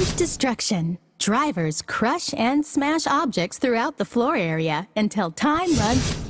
Screams destruction. Drivers crush and smash objects throughout the floor area until time runs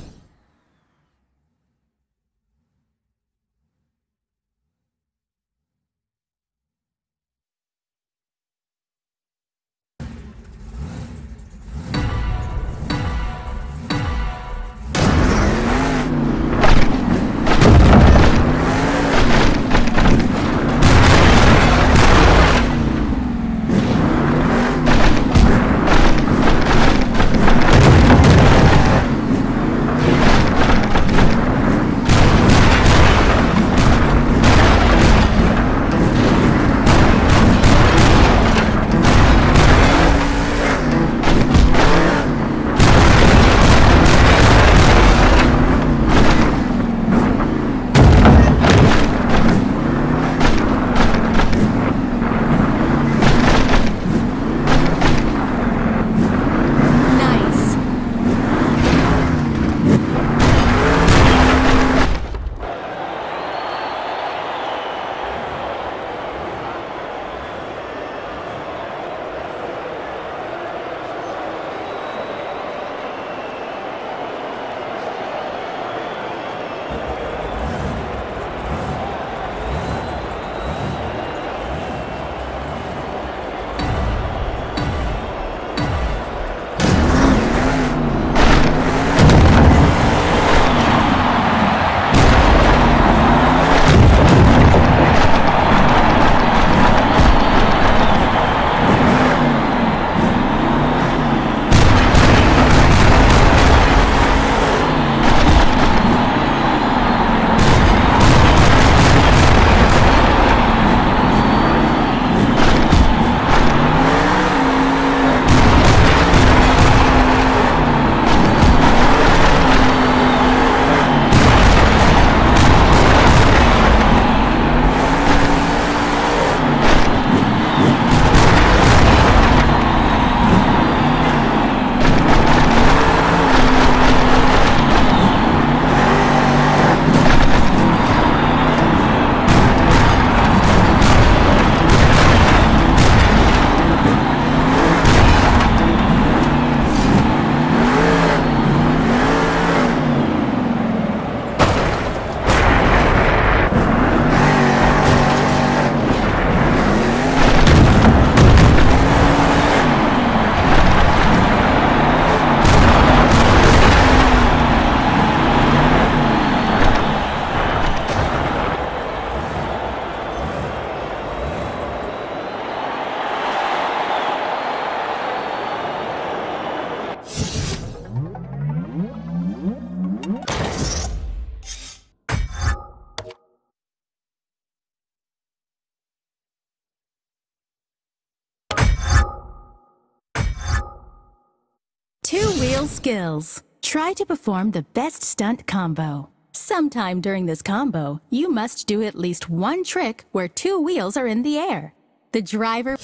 Two-wheel skills. Try to perform the best stunt combo. Sometime during this combo, you must do at least one trick where two wheels are in the air. The driver...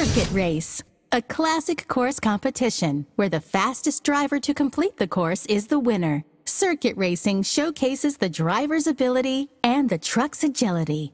Circuit Race, a classic course competition where the fastest driver to complete the course is the winner. Circuit racing showcases the driver's ability and the truck's agility.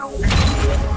Música